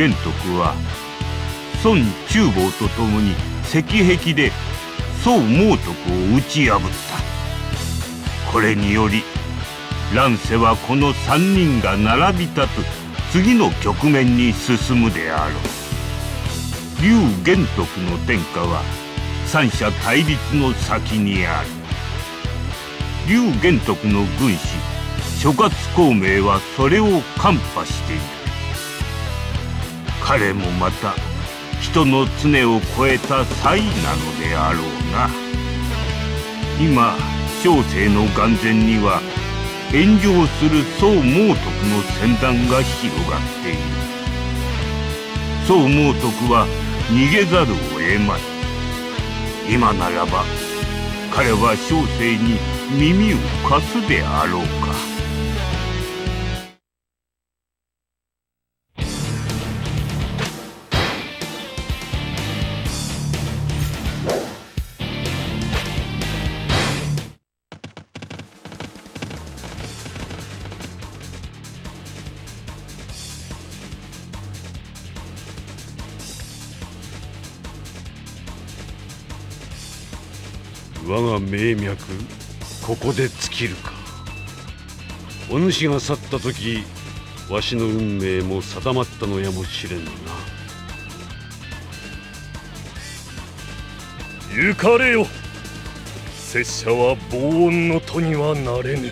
玄徳は孫中坊と共に石壁で宋猛徳を打ち破った。これにより乱世はこの三人が並び立つ次の局面に進むであろう。劉玄徳の天下は三者対立の先にある。劉玄徳の軍師諸葛孔明はそれを看破している。彼もまた人の常を超えた才なのであろうな。今小生の眼前には炎上する宋猛徳の戦団が広がっている。宋猛徳は逃げざるを得まい。今ならば彼は小生に耳を貸すであろうか。我が名脈ここで尽きるか。お主が去った時わしの運命も定まったのやもしれんな。行かれよ。拙者は防音の徒にはなれぬ。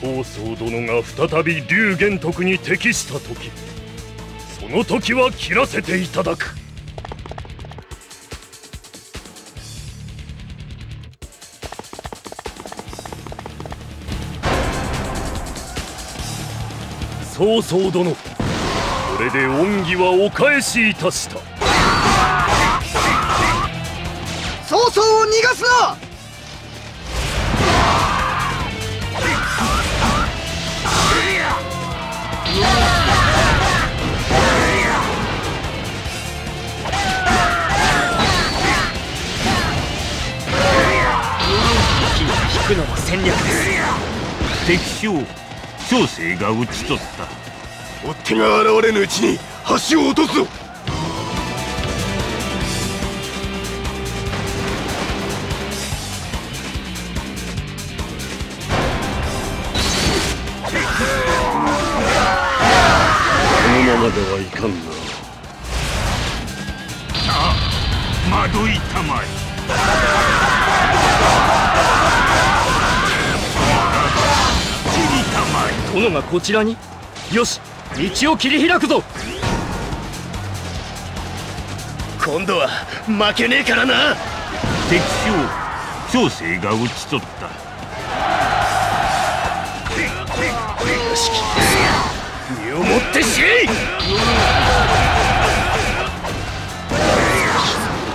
曹操殿が再び龍玄徳に適した時その時は切らせていただく。曹操殿。これで恩義はお返しいたした。曹操を逃がすな！引くのも戦略です。敵将長生が討ち取った。追っ手が現れぬうちに橋を落とすぞ。このままではいかんな。あ惑いたま殿がこちらに。よし道を切り開くぞ。今度は負けねえからな。敵将長生が討ち取った。よし身をもって知れ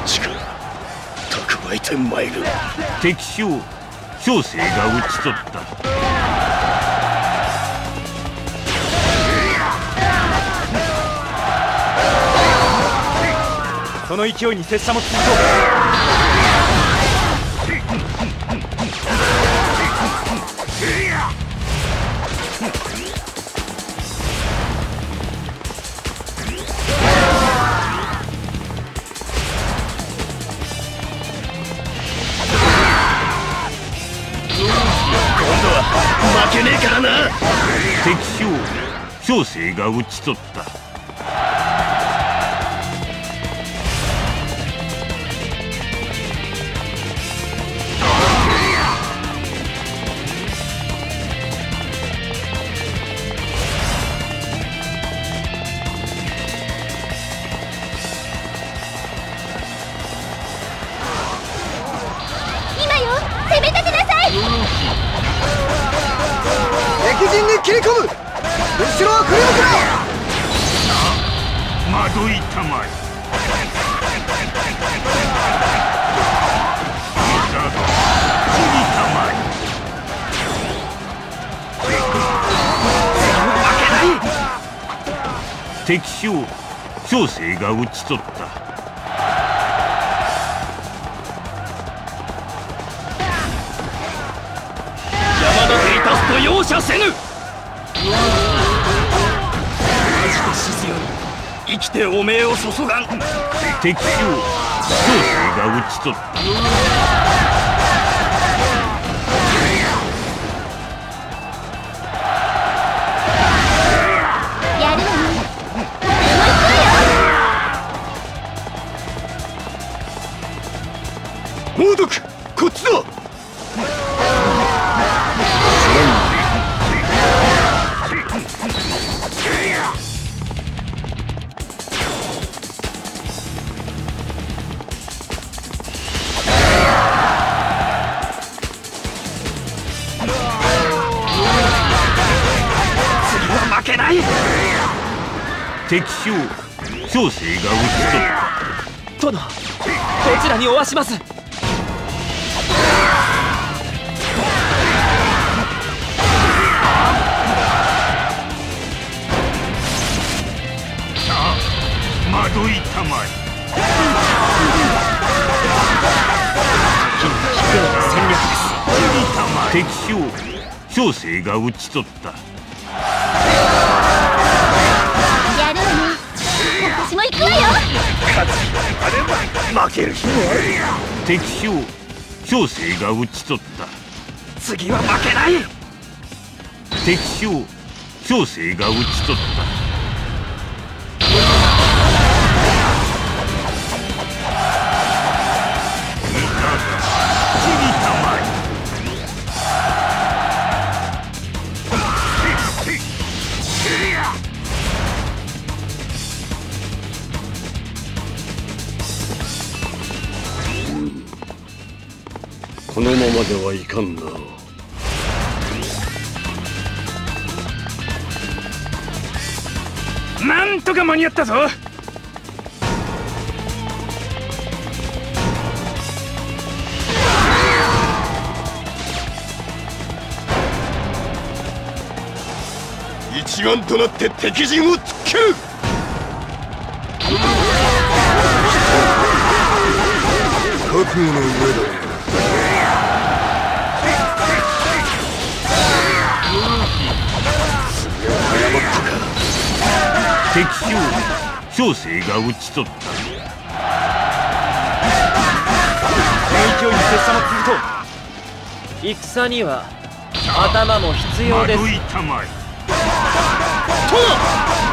力蓄えてまいる。敵将長生が討ち取ったその勢いに拙者も続こ負けねえからな。敵将小生が討ち取った。面に切り込む。後ろは振り向くな惑いたまえ。敵将小生が討ち取った。山田家いたすと容赦せぬ。ジで死すより生きておめえを注がん。敵が討ち取ったやるわねもう行くわよ。猛毒こっちだ敵将長生が討ち取った。殿どちらにおわします。惑いたまえ敵将長生が討ち取ったくわよ勝ち。あれば負ける日もある敵将小生が討ち。取った次は負けない敵将小生が討ち。取ったこのままではいかんな。なんとか間に合ったぞ。一丸となって敵陣を突っ切る。覚悟の上だ敵将長生が討ち取った勢いに拙者も続こう戦には頭も必要です惑いたまえ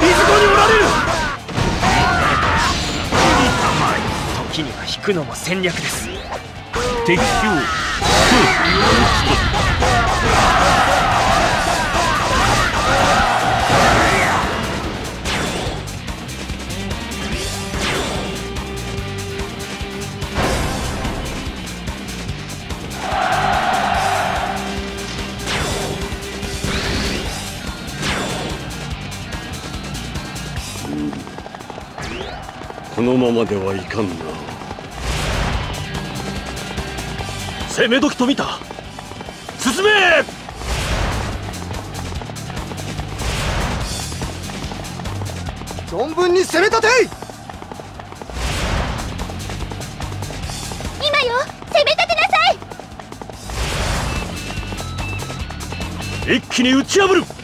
水戸におられる時には引くのも戦略です敵将長生が討ち取ったこのままではいかんな。攻め時と見た。進め！存分に攻め立て！今よ攻め立てなさい！一気に打ち破る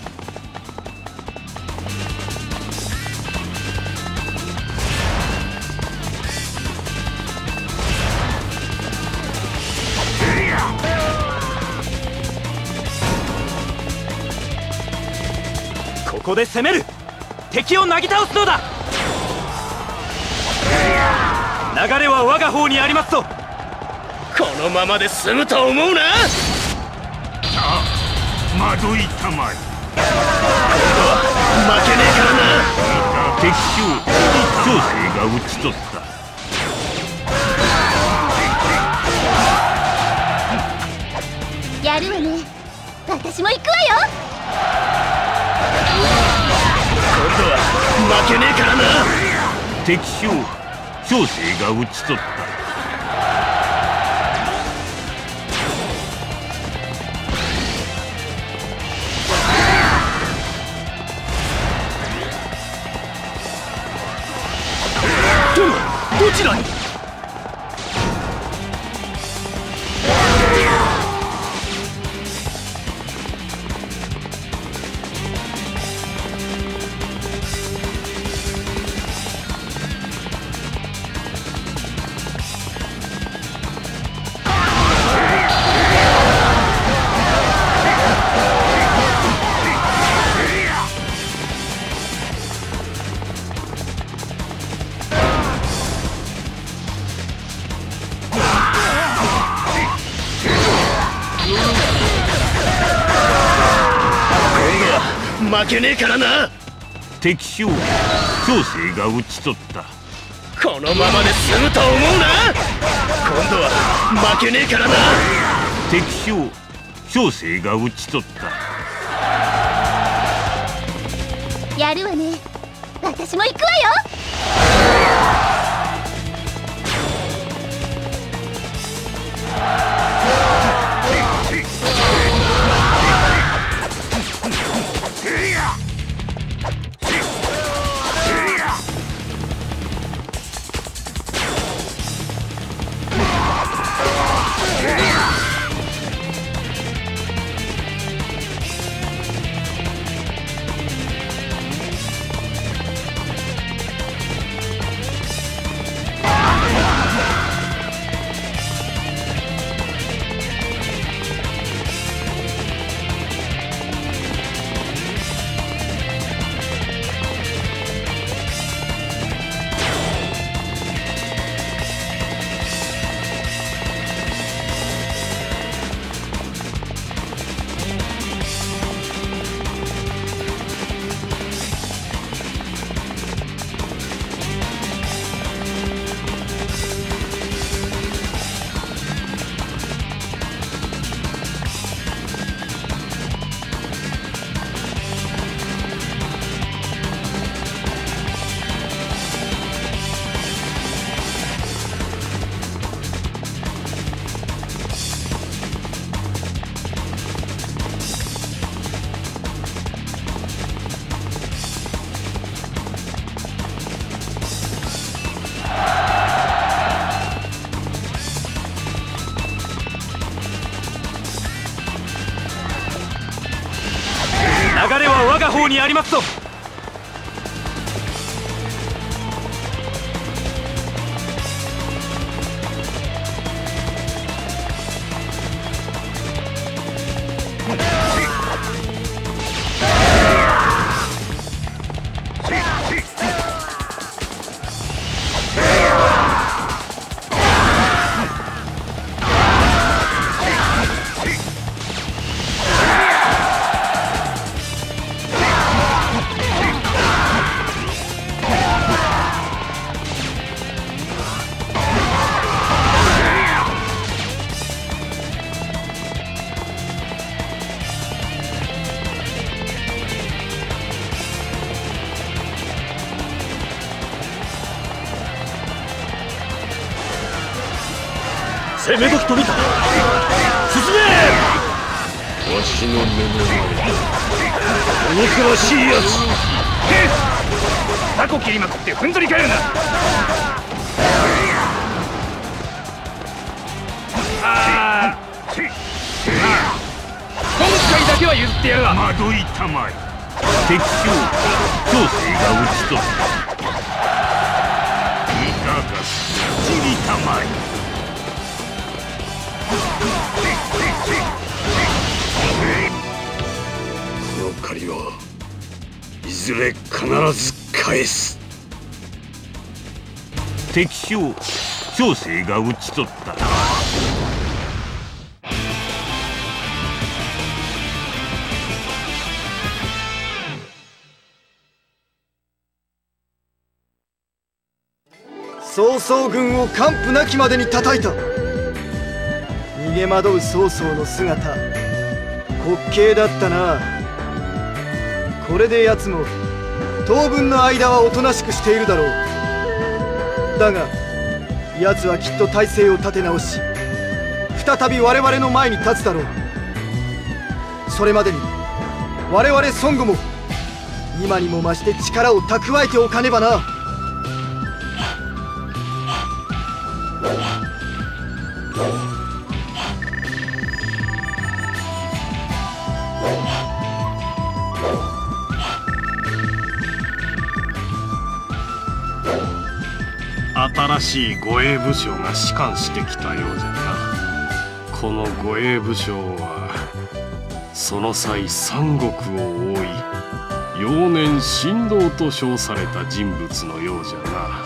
ここで攻める。敵をなぎ倒すのだ。流れは我が方にありますとこのままで済むと思うな。惑いたまえ。負けねえからな。敵将長生が討ち取った。やるわね。私も行くわよ。今度は負けねえからな敵将長生が討ち取ったどちらに負けねえからな。敵将長生が討ち取った。このままで済むと思うな。今度は負けねえからな。敵将長生が討ち取った。やるわね。私も行くわよありますぞ。攻め時と見た。進め。わしの目の前お憎らしいやつタコ切りまくってふんぞり返るな。あー今回だけは譲ってやるわ。惑いたまえ敵将。長生が討ち取ったいかが散りたまえ借りはいずれ必ず返す。敵将長生が討ち取った曹操軍を完膚なきまでに叩いた。逃げ惑う曹操の姿滑稽だったなこれで奴も当分の間はおとなしくしているだろう。だが奴はきっと体勢を立て直し再び我々の前に立つだろう。それまでに我々孫悟も今にも増して力を蓄えておかねばな。しい護衛武将が仕官してきたようじゃなこの護衛武将はその際三国を覆い幼年神童と称された人物のようじゃな